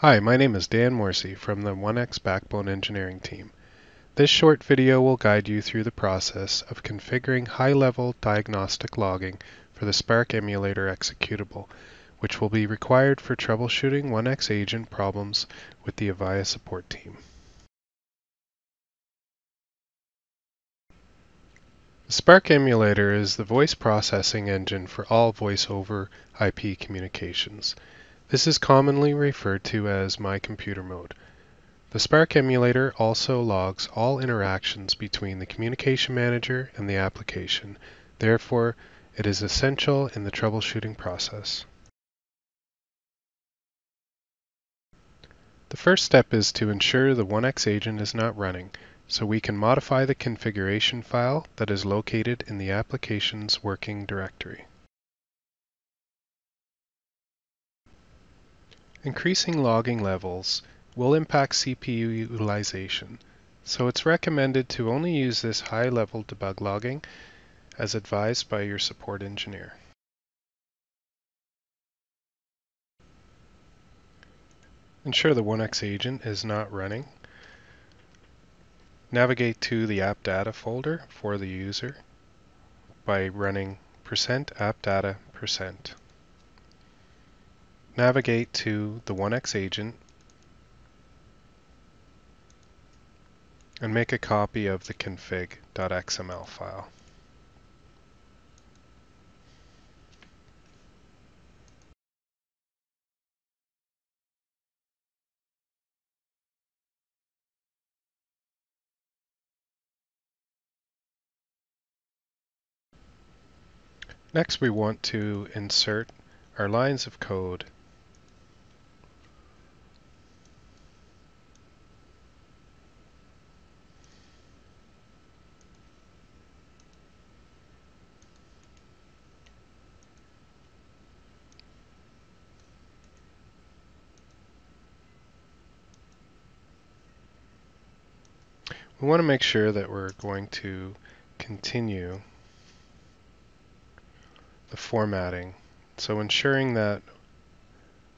Hi, my name is Dan Morrissey from the 1X Backbone Engineering team. This short video will guide you through the process of configuring high-level diagnostic logging for the Spark emulator executable, which will be required for troubleshooting 1X agent problems with the Avaya support team. The Spark emulator is the voice processing engine for all voice over IP communications. This is commonly referred to as My Computer Mode. The Spark emulator also logs all interactions between the communication manager and the application. Therefore, it is essential in the troubleshooting process. The first step is to ensure the 1X agent is not running so we can modify the configuration file that is located in the application's working directory. Increasing logging levels will impact CPU utilization, so it's recommended to only use this high-level debug logging as advised by your support engineer. Ensure the 1X agent is not running Navigate to the app data folder for the user by running percent appdata percent. Navigate to the 1X agent and make a copy of the config.xml file. Next we want to insert our lines of code We want to make sure that we're going to continue the formatting. So ensuring that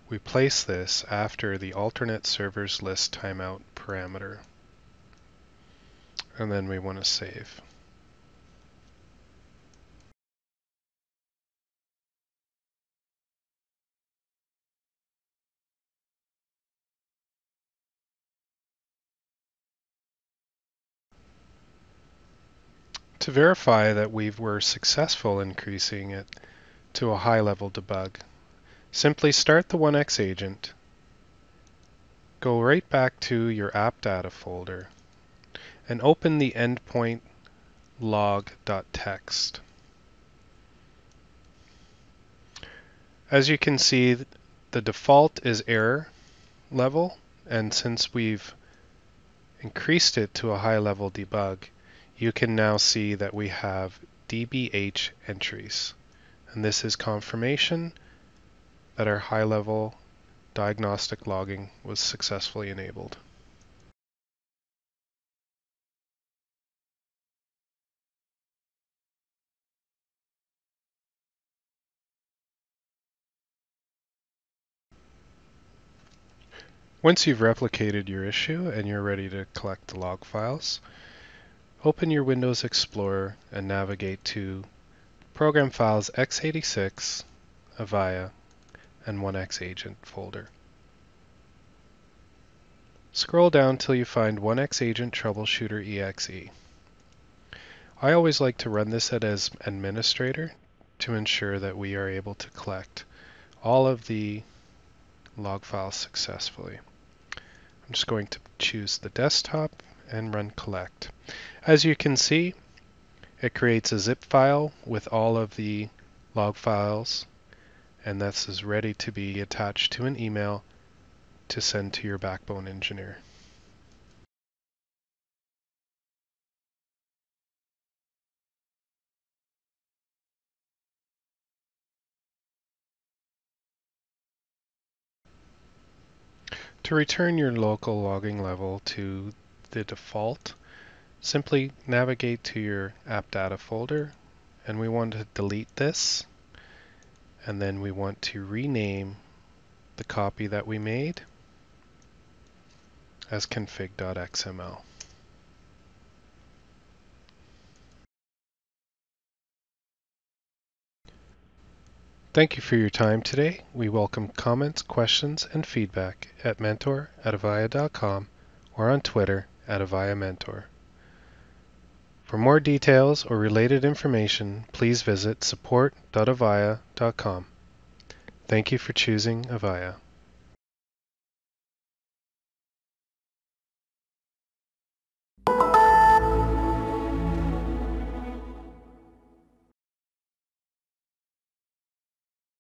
we place this after the alternate servers list timeout parameter. And then we want to save. To verify that we were successful increasing it to a high-level debug, simply start the 1X agent, go right back to your app data folder, and open the endpoint log.txt. As you can see, the default is error level, and since we've increased it to a high level debug, you can now see that we have DBH entries. And this is confirmation that our high-level diagnostic logging was successfully enabled. Once you've replicated your issue and you're ready to collect the log files, Open your Windows Explorer and navigate to Program Files x86, Avaya, and 1X Agent folder. Scroll down till you find 1X Agent Troubleshooter EXE. I always like to run this as administrator to ensure that we are able to collect all of the log files successfully. I'm just going to choose the desktop and run collect. As you can see, it creates a zip file with all of the log files and this is ready to be attached to an email to send to your backbone engineer. To return your local logging level to the default, simply navigate to your app data folder and we want to delete this and then we want to rename the copy that we made as config.xml. Thank you for your time today. We welcome comments, questions, and feedback at mentor at avaya.com or on Twitter at Avaya Mentor. For more details or related information, please visit support.avaya.com. Thank you for choosing Avaya.